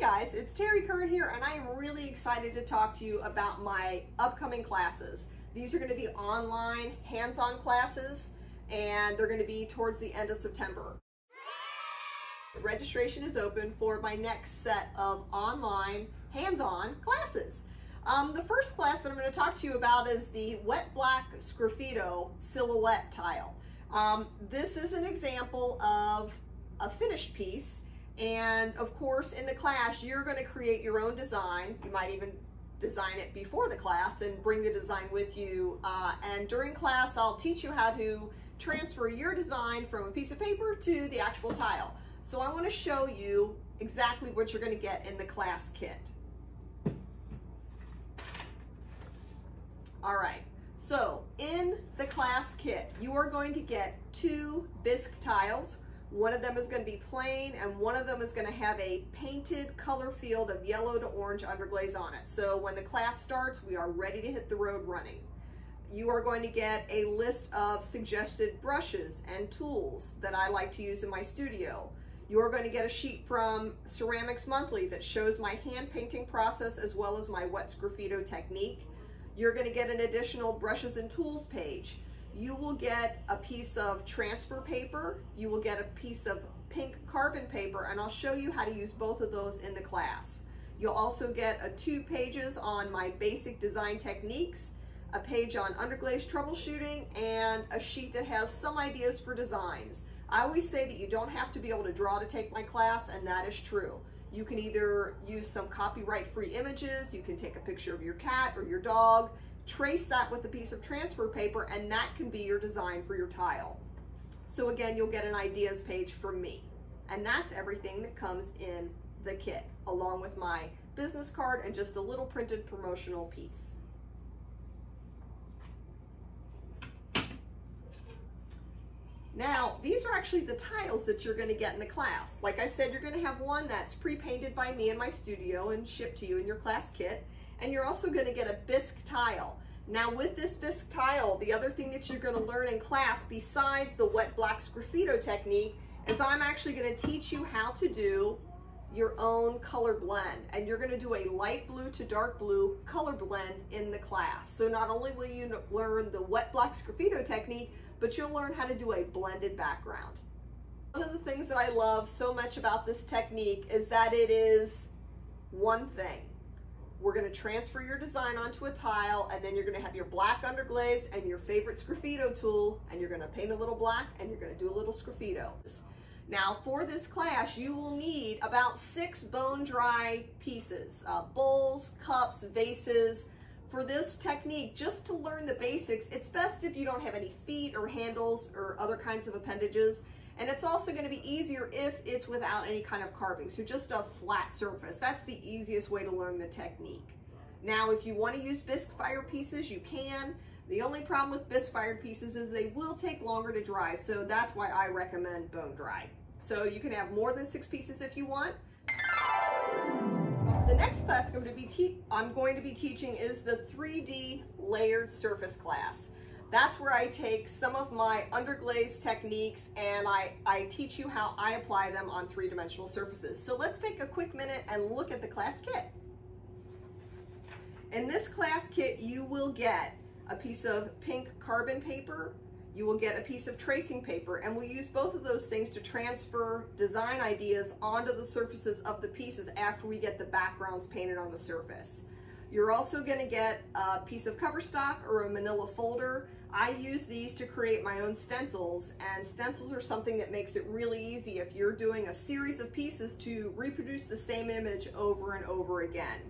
guys, it's Terri Kern here and I am really excited to talk to you about my upcoming classes. These are going to be online, hands-on classes and they're going to be towards the end of September. Registration is open for my next set of online, hands-on classes. Um, the first class that I'm going to talk to you about is the wet black Sgraffito silhouette tile. Um, this is an example of a finished piece and of course, in the class, you're gonna create your own design. You might even design it before the class and bring the design with you. Uh, and during class, I'll teach you how to transfer your design from a piece of paper to the actual tile. So I wanna show you exactly what you're gonna get in the class kit. All right, so in the class kit, you are going to get two bisque tiles, one of them is going to be plain and one of them is going to have a painted color field of yellow to orange underglaze on it. So when the class starts, we are ready to hit the road running. You are going to get a list of suggested brushes and tools that I like to use in my studio. You are going to get a sheet from Ceramics Monthly that shows my hand painting process as well as my wet Sgraffito technique. You're going to get an additional brushes and tools page you will get a piece of transfer paper, you will get a piece of pink carbon paper, and I'll show you how to use both of those in the class. You'll also get a two pages on my basic design techniques, a page on underglaze troubleshooting, and a sheet that has some ideas for designs. I always say that you don't have to be able to draw to take my class, and that is true. You can either use some copyright-free images, you can take a picture of your cat or your dog, trace that with a piece of transfer paper and that can be your design for your tile. So again, you'll get an ideas page from me. And that's everything that comes in the kit, along with my business card and just a little printed promotional piece. Now, these are actually the tiles that you're gonna get in the class. Like I said, you're gonna have one that's pre-painted by me in my studio and shipped to you in your class kit. And you're also gonna get a bisque tile. Now with this bisque tile, the other thing that you're gonna learn in class besides the wet black Sgraffito technique is I'm actually gonna teach you how to do your own color blend and you're going to do a light blue to dark blue color blend in the class. So not only will you learn the wet black Sgraffito technique, but you'll learn how to do a blended background. One of the things that I love so much about this technique is that it is one thing. We're gonna transfer your design onto a tile and then you're gonna have your black underglaze and your favorite Sgraffito tool and you're gonna paint a little black and you're gonna do a little Sgraffito. Now for this class, you will need about six bone dry pieces, uh, bowls, cups, vases. For this technique, just to learn the basics, it's best if you don't have any feet or handles or other kinds of appendages. And it's also gonna be easier if it's without any kind of carving. So just a flat surface. That's the easiest way to learn the technique. Now, if you wanna use bisque fire pieces, you can. The only problem with bisque fired pieces is they will take longer to dry. So that's why I recommend bone dry. So you can have more than six pieces if you want. The next class I'm going to be, I'm going to be teaching is the 3D layered surface class that's where I take some of my underglaze techniques and I, I teach you how I apply them on three-dimensional surfaces. So let's take a quick minute and look at the class kit. In this class kit, you will get a piece of pink carbon paper, you will get a piece of tracing paper, and we'll use both of those things to transfer design ideas onto the surfaces of the pieces after we get the backgrounds painted on the surface. You're also gonna get a piece of cover stock or a manila folder. I use these to create my own stencils and stencils are something that makes it really easy if you're doing a series of pieces to reproduce the same image over and over again.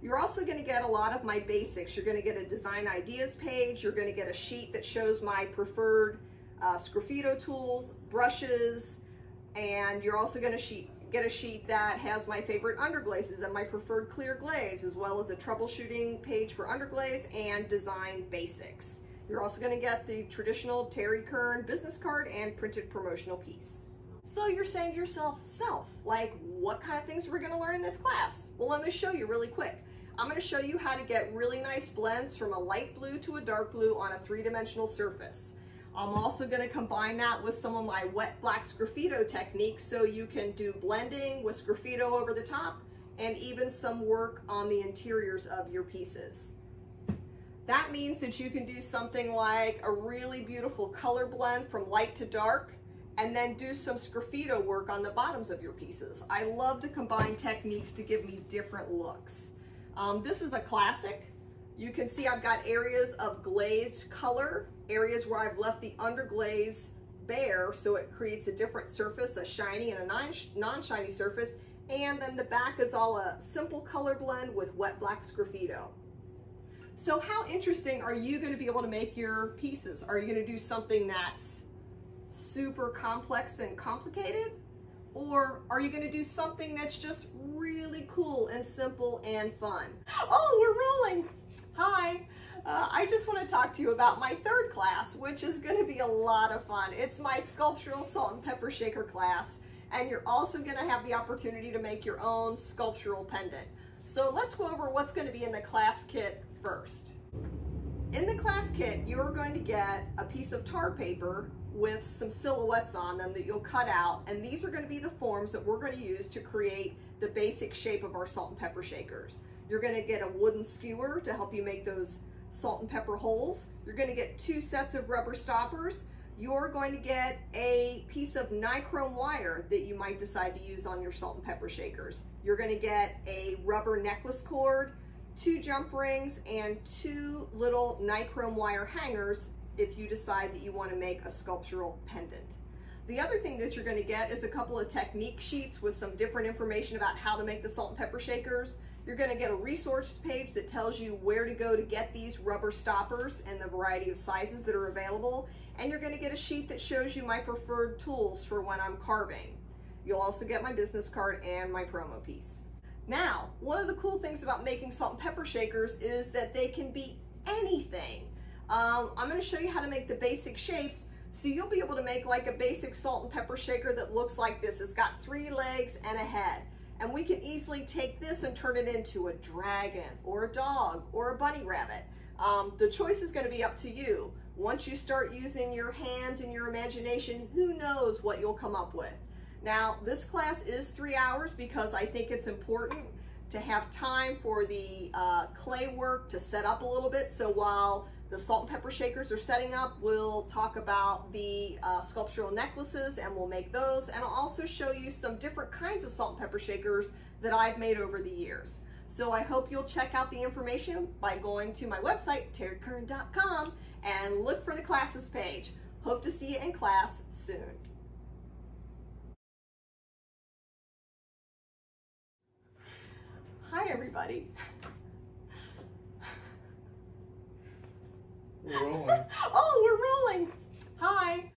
You're also gonna get a lot of my basics. You're gonna get a design ideas page. You're gonna get a sheet that shows my preferred uh, tools, brushes, and you're also gonna sheet, get a sheet that has my favorite underglazes and my preferred clear glaze, as well as a troubleshooting page for underglaze and design basics. You're also gonna get the traditional Terri Kern business card and printed promotional piece. So you're saying to yourself, self, like what kind of things we're we gonna learn in this class? Well, let me show you really quick. I'm gonna show you how to get really nice blends from a light blue to a dark blue on a three-dimensional surface. I'm also going to combine that with some of my wet black Sgraffito techniques so you can do blending with Sgraffito over the top. and even some work on the interiors of your pieces. That means that you can do something like a really beautiful color blend from light to dark and then do some sgraffito work on the bottoms of your pieces. I love to combine techniques to give me different looks. Um, this is a classic. You can see I've got areas of glazed color, areas where I've left the underglaze bare so it creates a different surface, a shiny and a non-shiny surface, and then the back is all a simple color blend with wet black sgraffito. So how interesting are you gonna be able to make your pieces? Are you gonna do something that's super complex and complicated? Or are you gonna do something that's just really cool and simple and fun? Oh, we're rolling. Hi. Uh, I just want to talk to you about my third class, which is going to be a lot of fun. It's my sculptural salt and pepper shaker class, and you're also going to have the opportunity to make your own sculptural pendant. So let's go over what's going to be in the class kit first. In the class kit, you're going to get a piece of tar paper with some silhouettes on them that you'll cut out, and these are going to be the forms that we're going to use to create the basic shape of our salt and pepper shakers. You're going to get a wooden skewer to help you make those salt and pepper holes. You're going to get two sets of rubber stoppers. You're going to get a piece of nichrome wire that you might decide to use on your salt and pepper shakers. You're going to get a rubber necklace cord, two jump rings, and two little nichrome wire hangers if you decide that you want to make a sculptural pendant. The other thing that you're going to get is a couple of technique sheets with some different information about how to make the salt and pepper shakers. You're going to get a resource page that tells you where to go to get these rubber stoppers and the variety of sizes that are available. And you're going to get a sheet that shows you my preferred tools for when I'm carving. You'll also get my business card and my promo piece. Now, one of the cool things about making salt and pepper shakers is that they can be anything. Um, I'm going to show you how to make the basic shapes so you'll be able to make like a basic salt and pepper shaker that looks like this. It's got three legs and a head. And we can easily take this and turn it into a dragon or a dog or a bunny rabbit. Um, the choice is gonna be up to you. Once you start using your hands and your imagination, who knows what you'll come up with. Now, this class is three hours because I think it's important to have time for the uh, clay work to set up a little bit. So while the salt and pepper shakers are setting up. We'll talk about the uh, sculptural necklaces and we'll make those. And I'll also show you some different kinds of salt and pepper shakers that I've made over the years. So I hope you'll check out the information by going to my website, terrikern.com, and look for the classes page. Hope to see you in class soon. Hi, everybody. We're rolling. oh, we're rolling. Hi.